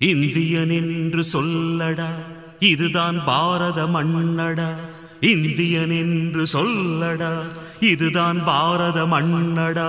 Indian என்று சொல்லடா இதுதான் பாரத மண்ணடா இந்தியன் என்று சொல்லடா இதுதான் பாரத மண்ணடா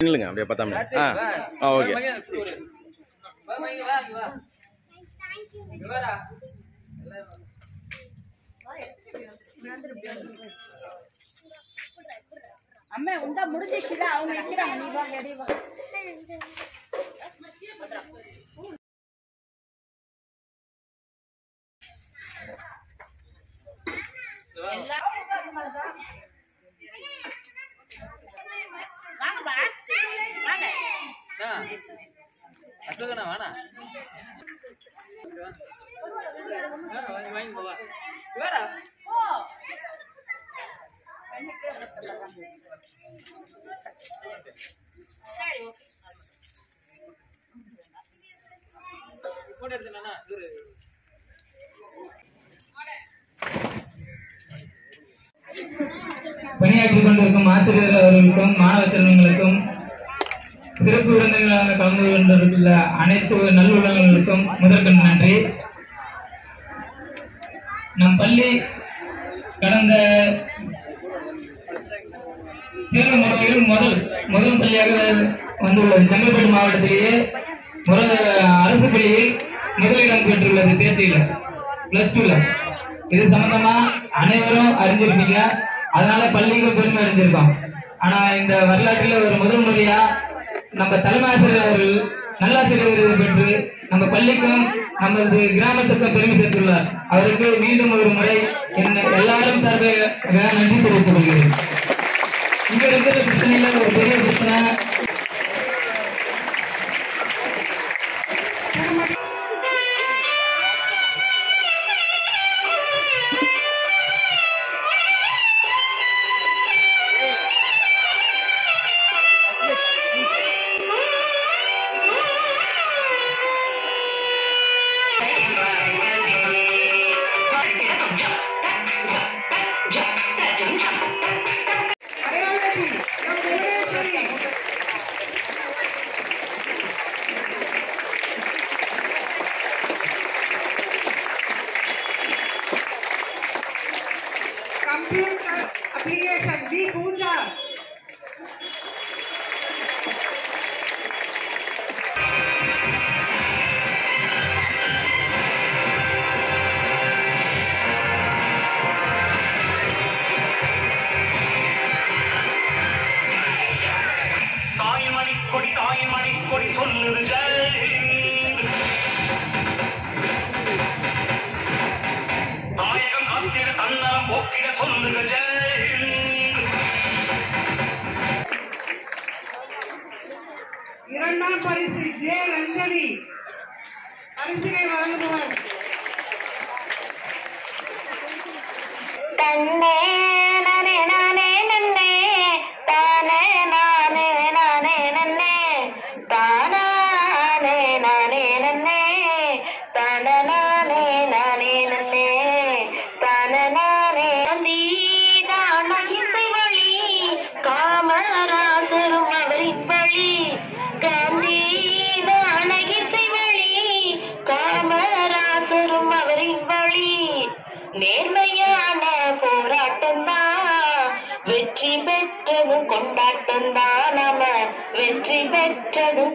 நில்லுங்க அப்படியே பத்தாம ஆ ஆ ஓகே. அம்மா உண்டா? முடிஞ்சிச்சுல அவங்க நிக்கிறாங்க நீ வா எடி வா. அசோகனா வேணா வாங்கி வாங்கி போவா வேறா ஓ சரி ஓகே போட்டோ எடுத்துனா பணியாற்றிக் கொண்டிருக்கும் ஆசிரியர் அவர்களுக்கும் மாணவ செல்வங்களுக்கும் சிறப்பு விருந்தினர்களாக கலந்து கொண்டிருக்கிற அனைத்து நல்லுள்ளங்களுக்கும் முதற்கண் நன்றி. நம் பள்ளி கடந்த தேர்வு முறையில் முதல் முதல் பள்ளியாக வந்துள்ளது. செங்கல்பட்டு மாவட்டத்திலேயே முதல் அரசு பள்ளியில் முதலிடம் பெற்றுள்ளது. தேர்ச்சியில் பிளஸ் டூல இது சம்பந்தமா அனைவரும் அறிஞ்சிருப்பீங்க. அதனால பள்ளிக்கு பெருமை அடைஞ்சிருக்கோம் ஆனா இந்த வரலாற்றில் ஒரு முதல் முறையா நம்ம தலைமாசிரியர் அவர்கள் நல்லாசிரியர் விருது பெற்று நம்ம பள்ளிக்கும் நமது கிராமத்துக்கும் பெருமை சேர்த்துள்ளார். அவருக்கு மீண்டும் ஒரு முறை என்ன எல்லாரும் சார்பாக நன்றி தெரிவித்துக் கொள்கிறேன். இங்க இருக்கிற பிரச்சனையில ஒரு பெரிய பிரச்சனை பெற்றதும்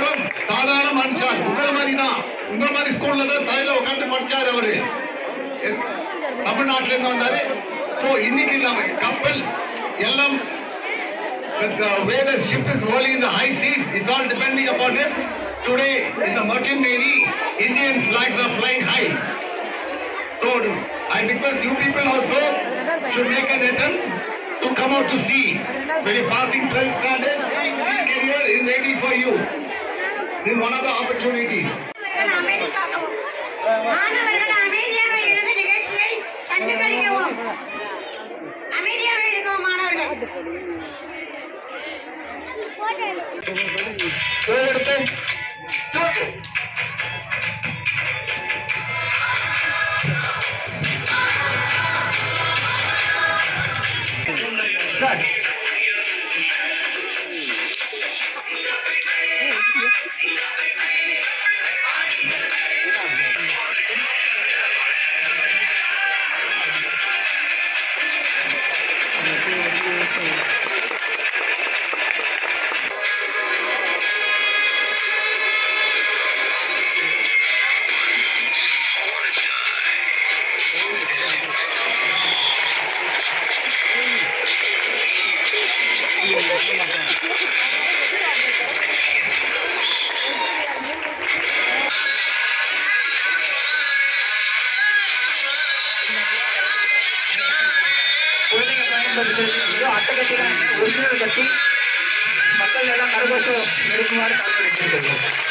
பாவு சிதம்பரம் சாதாரண மனுஷன் உங்கள மாதிரி தான் உங்க மாதிரி ஸ்கூல்ல தான் தலையில உட்காந்து படிச்சாரு அவரு எ- தமிழ்நாட்டுல இருந்து வந்தாரு சோ இன்னைக்கு நம்ம கப்பல் எல்லாம் the way the ship is rolling in the high seas, it's all depending upon him. Today, in the merchant navy, Indian flags are flying high. So, I request you people also should make an attempt to come out to sea. When you're passing 12th standard, this career is ready for you. This is one of the opportunities. மாணவர்கள் அமைதியாக இருந்து நிகழ்ச்சியை கண்டு கழிக்கவும் அமைதியாக இருக்கவும் மாணவர்கள். लोगों मेरे कुमार काल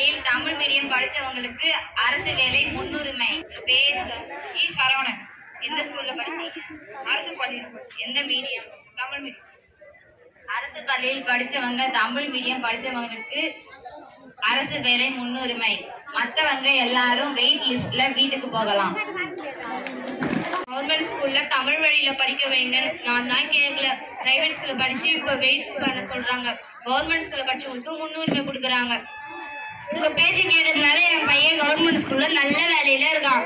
பள்ளியில் தமிழ் மீடியம் படித்தவங்களுக்கு அரசு வேலை முன்னுரிமை பேர் ஈ சரவணன். எந்த ஸ்கூல்ல படிச்சீங்க? அரசு பள்ளியில் எந்த மீடியம் தமிழ் மீடியம் அரசு பள்ளியில் படித்தவங்க தமிழ் மீடியம் படித்தவங்களுக்கு அரசு வேலை முன்னுரிமை மற்றவங்க எல்லாரும் வெயிட் லிஸ்ட்ல வீட்டுக்கு போகலாம். கவர்மெண்ட் ஸ்கூல்ல தமிழ் வழியில படிக்க வைங்க நான் தான் கேட்கல பிரைவேட் ஸ்கூல்ல படிச்சு இப்ப வெயிட் பண்ண சொல்றாங்க. கவர்மெண்ட் ஸ்கூல்ல படிச்சவங்களுக்கு முன்னுரிமை கொடுக்குறாங்க. உங்க பேச்சு கேட்டதுனால என் பையன் கவர்மெண்ட் ஸ்கூல்ல நல்ல வேலையில இருக்கான்.